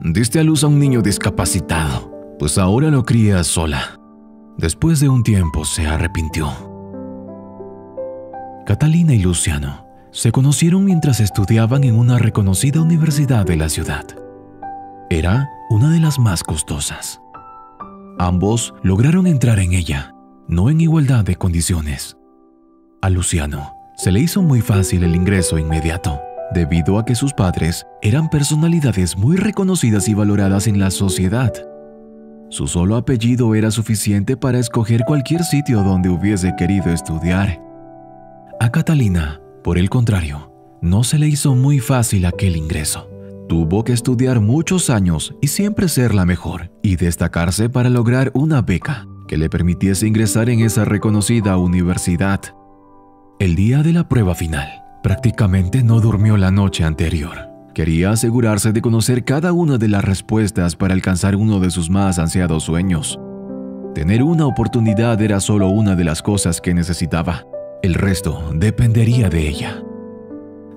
Diste a luz a un niño discapacitado, pues ahora lo crías sola. Después de un tiempo se arrepintió. Catalina y Luciano se conocieron mientras estudiaban en una reconocida universidad de la ciudad. Era una de las más costosas. Ambos lograron entrar en ella, no en igualdad de condiciones. A Luciano se le hizo muy fácil el ingreso inmediato, debido a que sus padres eran personalidades muy reconocidas y valoradas en la sociedad. Su solo apellido era suficiente para escoger cualquier sitio donde hubiese querido estudiar. A Catalina, por el contrario, no se le hizo muy fácil aquel ingreso. Tuvo que estudiar muchos años y siempre ser la mejor y destacarse para lograr una beca que le permitiese ingresar en esa reconocida universidad. El día de la prueba final, prácticamente no durmió la noche anterior. Quería asegurarse de conocer cada una de las respuestas para alcanzar uno de sus más ansiados sueños. Tener una oportunidad era solo una de las cosas que necesitaba. El resto dependería de ella.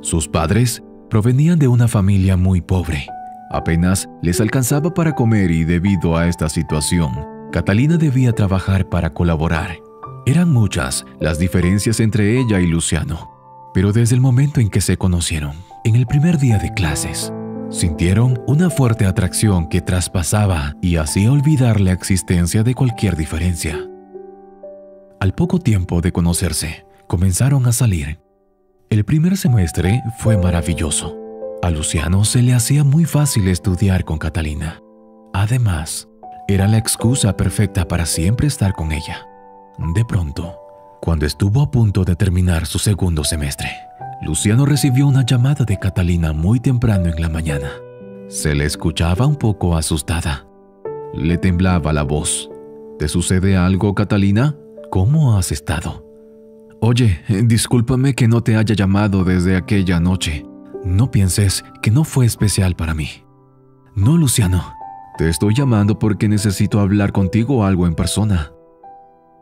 Sus padres provenían de una familia muy pobre. Apenas les alcanzaba para comer y debido a esta situación, Catalina debía trabajar para colaborar. Eran muchas las diferencias entre ella y Luciano, pero desde el momento en que se conocieron, en el primer día de clases, sintieron una fuerte atracción que traspasaba y hacía olvidar la existencia de cualquier diferencia. Al poco tiempo de conocerse, comenzaron a salir el primer semestre fue maravilloso. A Luciano se le hacía muy fácil estudiar con Catalina. Además, era la excusa perfecta para siempre estar con ella. De pronto, cuando estuvo a punto de terminar su segundo semestre, Luciano recibió una llamada de Catalina muy temprano en la mañana. Se le escuchaba un poco asustada. Le temblaba la voz. ¿Te sucede algo, Catalina? ¿Cómo has estado? Oye, discúlpame que no te haya llamado desde aquella noche. No pienses que no fue especial para mí. No, Luciano. Te estoy llamando porque necesito hablar contigo algo en persona.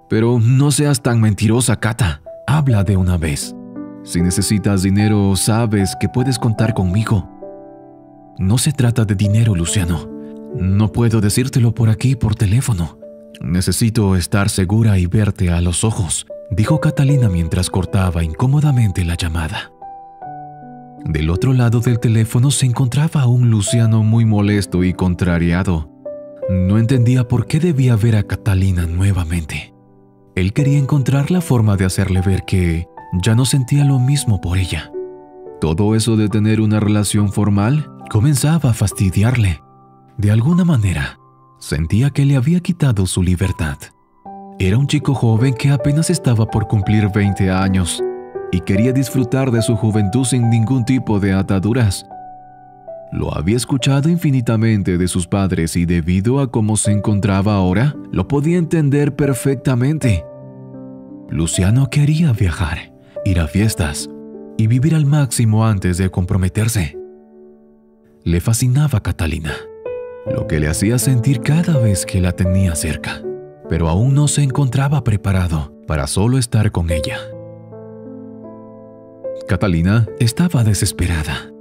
Pero no seas tan mentirosa, Cata. Habla de una vez. Si necesitas dinero, sabes que puedes contar conmigo. No se trata de dinero, Luciano. No puedo decírtelo por aquí por teléfono. Necesito estar segura y verte a los ojos dijo Catalina mientras cortaba incómodamente la llamada. Del otro lado del teléfono se encontraba un Luciano muy molesto y contrariado. No entendía por qué debía ver a Catalina nuevamente. Él quería encontrar la forma de hacerle ver que ya no sentía lo mismo por ella. Todo eso de tener una relación formal comenzaba a fastidiarle. De alguna manera, sentía que le había quitado su libertad. Era un chico joven que apenas estaba por cumplir 20 años y quería disfrutar de su juventud sin ningún tipo de ataduras. Lo había escuchado infinitamente de sus padres y debido a cómo se encontraba ahora, lo podía entender perfectamente. Luciano quería viajar, ir a fiestas y vivir al máximo antes de comprometerse. Le fascinaba Catalina, lo que le hacía sentir cada vez que la tenía cerca pero aún no se encontraba preparado para solo estar con ella. Catalina estaba desesperada.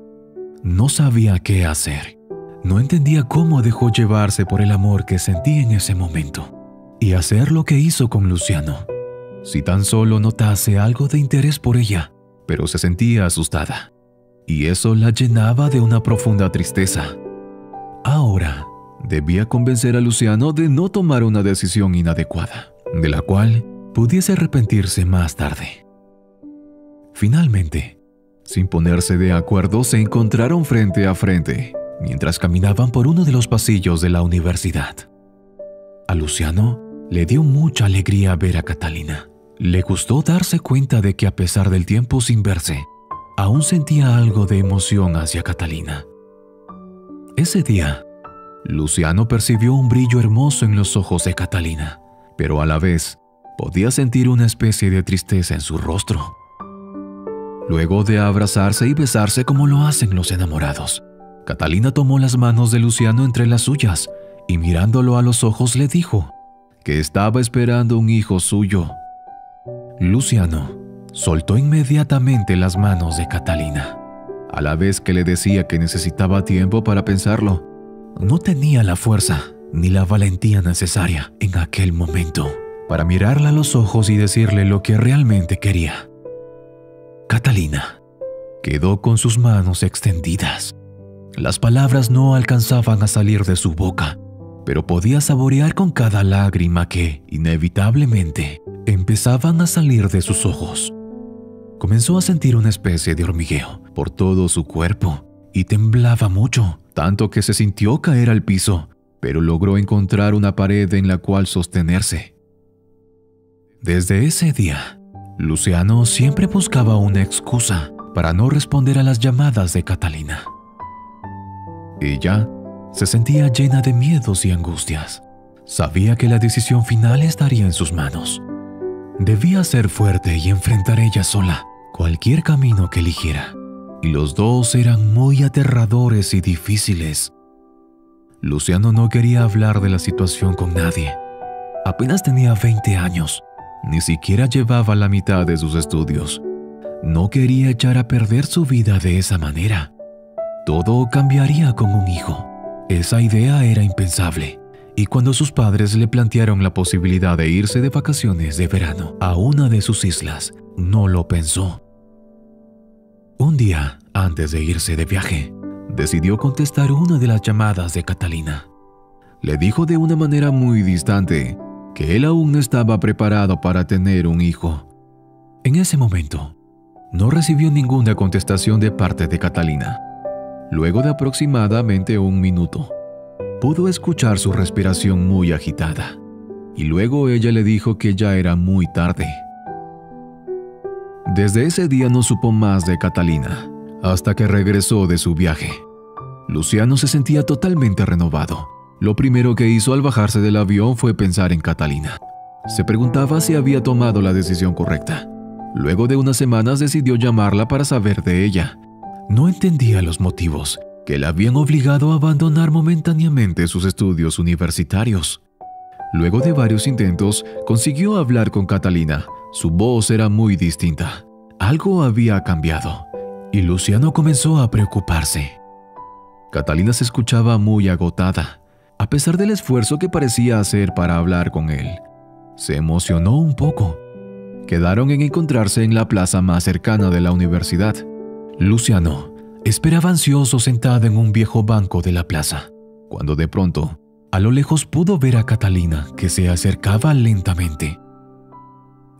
No sabía qué hacer. No entendía cómo dejó llevarse por el amor que sentía en ese momento y hacer lo que hizo con Luciano. Si tan solo notase algo de interés por ella, pero se sentía asustada. Y eso la llenaba de una profunda tristeza. Ahora, debía convencer a Luciano de no tomar una decisión inadecuada, de la cual pudiese arrepentirse más tarde. Finalmente, sin ponerse de acuerdo, se encontraron frente a frente mientras caminaban por uno de los pasillos de la universidad. A Luciano le dio mucha alegría ver a Catalina. Le gustó darse cuenta de que a pesar del tiempo sin verse, aún sentía algo de emoción hacia Catalina. Ese día, Luciano percibió un brillo hermoso en los ojos de Catalina, pero a la vez podía sentir una especie de tristeza en su rostro. Luego de abrazarse y besarse como lo hacen los enamorados, Catalina tomó las manos de Luciano entre las suyas y mirándolo a los ojos le dijo que estaba esperando un hijo suyo. Luciano soltó inmediatamente las manos de Catalina, a la vez que le decía que necesitaba tiempo para pensarlo no tenía la fuerza ni la valentía necesaria en aquel momento para mirarla a los ojos y decirle lo que realmente quería. Catalina quedó con sus manos extendidas. Las palabras no alcanzaban a salir de su boca, pero podía saborear con cada lágrima que, inevitablemente, empezaban a salir de sus ojos. Comenzó a sentir una especie de hormigueo por todo su cuerpo y temblaba mucho, tanto que se sintió caer al piso, pero logró encontrar una pared en la cual sostenerse. Desde ese día, Luciano siempre buscaba una excusa para no responder a las llamadas de Catalina. Ella se sentía llena de miedos y angustias. Sabía que la decisión final estaría en sus manos. Debía ser fuerte y enfrentar ella sola cualquier camino que eligiera. Y los dos eran muy aterradores y difíciles. Luciano no quería hablar de la situación con nadie. Apenas tenía 20 años ni siquiera llevaba la mitad de sus estudios. No quería echar a perder su vida de esa manera. Todo cambiaría con un hijo. Esa idea era impensable. Y cuando sus padres le plantearon la posibilidad de irse de vacaciones de verano a una de sus islas, no lo pensó. Un día, antes de irse de viaje, decidió contestar una de las llamadas de Catalina. Le dijo de una manera muy distante que él aún no estaba preparado para tener un hijo. En ese momento, no recibió ninguna contestación de parte de Catalina. Luego de aproximadamente un minuto, pudo escuchar su respiración muy agitada, y luego ella le dijo que ya era muy tarde. Desde ese día no supo más de Catalina, hasta que regresó de su viaje. Luciano se sentía totalmente renovado lo primero que hizo al bajarse del avión fue pensar en Catalina. Se preguntaba si había tomado la decisión correcta. Luego de unas semanas decidió llamarla para saber de ella. No entendía los motivos que la habían obligado a abandonar momentáneamente sus estudios universitarios. Luego de varios intentos, consiguió hablar con Catalina. Su voz era muy distinta. Algo había cambiado, y Luciano comenzó a preocuparse. Catalina se escuchaba muy agotada a pesar del esfuerzo que parecía hacer para hablar con él. Se emocionó un poco. Quedaron en encontrarse en la plaza más cercana de la universidad. Luciano esperaba ansioso sentado en un viejo banco de la plaza, cuando de pronto, a lo lejos pudo ver a Catalina que se acercaba lentamente.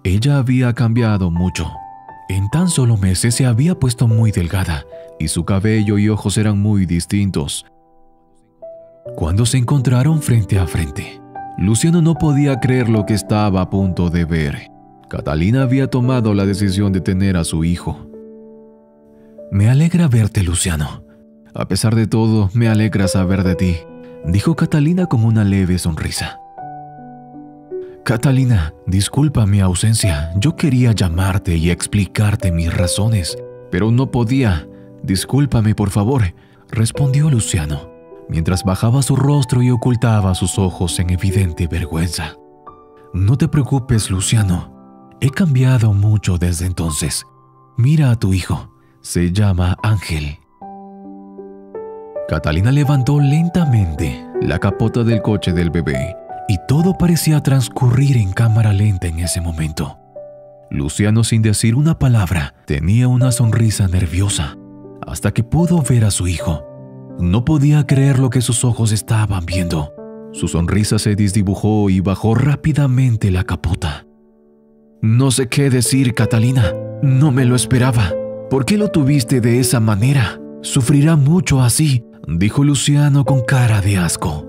Ella había cambiado mucho. En tan solo meses se había puesto muy delgada y su cabello y ojos eran muy distintos cuando se encontraron frente a frente, Luciano no podía creer lo que estaba a punto de ver. Catalina había tomado la decisión de tener a su hijo. Me alegra verte, Luciano. A pesar de todo, me alegra saber de ti, dijo Catalina con una leve sonrisa. Catalina, disculpa mi ausencia. Yo quería llamarte y explicarte mis razones, pero no podía. Discúlpame, por favor, respondió Luciano mientras bajaba su rostro y ocultaba sus ojos en evidente vergüenza. No te preocupes, Luciano. He cambiado mucho desde entonces. Mira a tu hijo. Se llama Ángel. Catalina levantó lentamente la capota del coche del bebé y todo parecía transcurrir en cámara lenta en ese momento. Luciano, sin decir una palabra, tenía una sonrisa nerviosa hasta que pudo ver a su hijo no podía creer lo que sus ojos estaban viendo. Su sonrisa se desdibujó y bajó rápidamente la capota. No sé qué decir, Catalina. No me lo esperaba. ¿Por qué lo tuviste de esa manera? Sufrirá mucho así, dijo Luciano con cara de asco.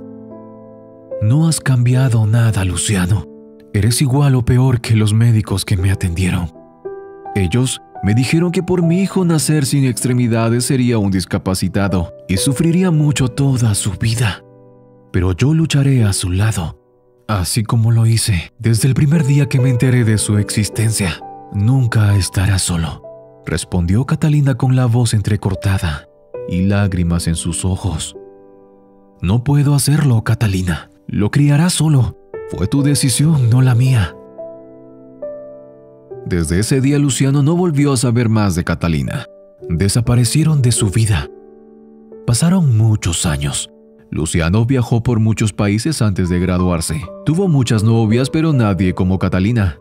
No has cambiado nada, Luciano. Eres igual o peor que los médicos que me atendieron. Ellos me dijeron que por mi hijo nacer sin extremidades sería un discapacitado y sufriría mucho toda su vida. Pero yo lucharé a su lado, así como lo hice desde el primer día que me enteré de su existencia. Nunca estará solo, respondió Catalina con la voz entrecortada y lágrimas en sus ojos. No puedo hacerlo, Catalina. Lo criará solo. Fue tu decisión, no la mía. Desde ese día Luciano no volvió a saber más de Catalina. Desaparecieron de su vida. Pasaron muchos años. Luciano viajó por muchos países antes de graduarse. Tuvo muchas novias, pero nadie como Catalina.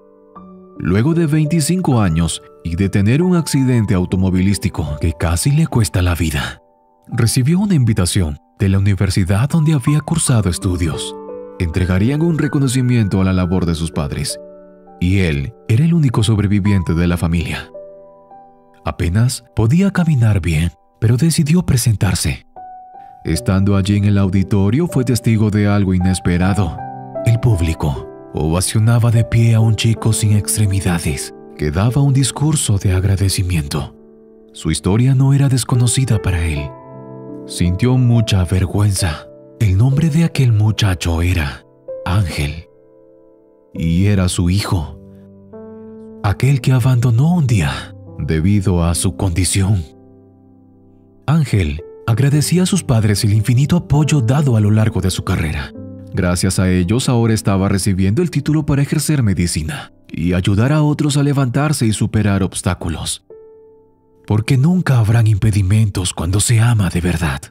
Luego de 25 años y de tener un accidente automovilístico que casi le cuesta la vida, recibió una invitación de la universidad donde había cursado estudios. Entregarían un reconocimiento a la labor de sus padres, y él era el único sobreviviente de la familia. Apenas podía caminar bien, pero decidió presentarse. Estando allí en el auditorio fue testigo de algo inesperado. El público ovacionaba de pie a un chico sin extremidades que daba un discurso de agradecimiento. Su historia no era desconocida para él. Sintió mucha vergüenza. El nombre de aquel muchacho era Ángel. Y era su hijo. Aquel que abandonó un día debido a su condición. Ángel agradecía a sus padres el infinito apoyo dado a lo largo de su carrera. Gracias a ellos ahora estaba recibiendo el título para ejercer medicina y ayudar a otros a levantarse y superar obstáculos. Porque nunca habrán impedimentos cuando se ama de verdad.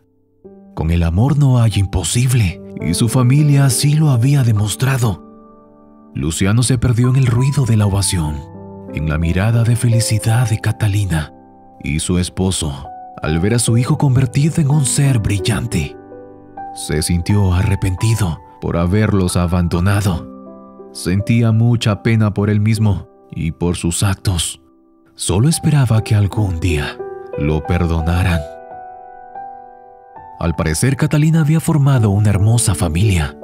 Con el amor no hay imposible, y su familia así lo había demostrado. Luciano se perdió en el ruido de la ovación, en la mirada de felicidad de Catalina y su esposo al ver a su hijo convertido en un ser brillante. Se sintió arrepentido por haberlos abandonado. Sentía mucha pena por él mismo y por sus actos. Solo esperaba que algún día lo perdonaran. Al parecer, Catalina había formado una hermosa familia.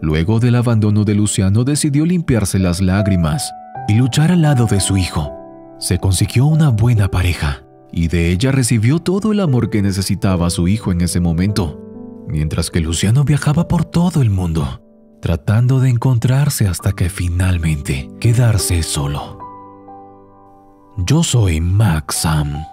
Luego del abandono de Luciano, decidió limpiarse las lágrimas y luchar al lado de su hijo. Se consiguió una buena pareja y de ella recibió todo el amor que necesitaba su hijo en ese momento mientras que Luciano viajaba por todo el mundo, tratando de encontrarse hasta que finalmente quedarse solo. Yo soy Max Sam.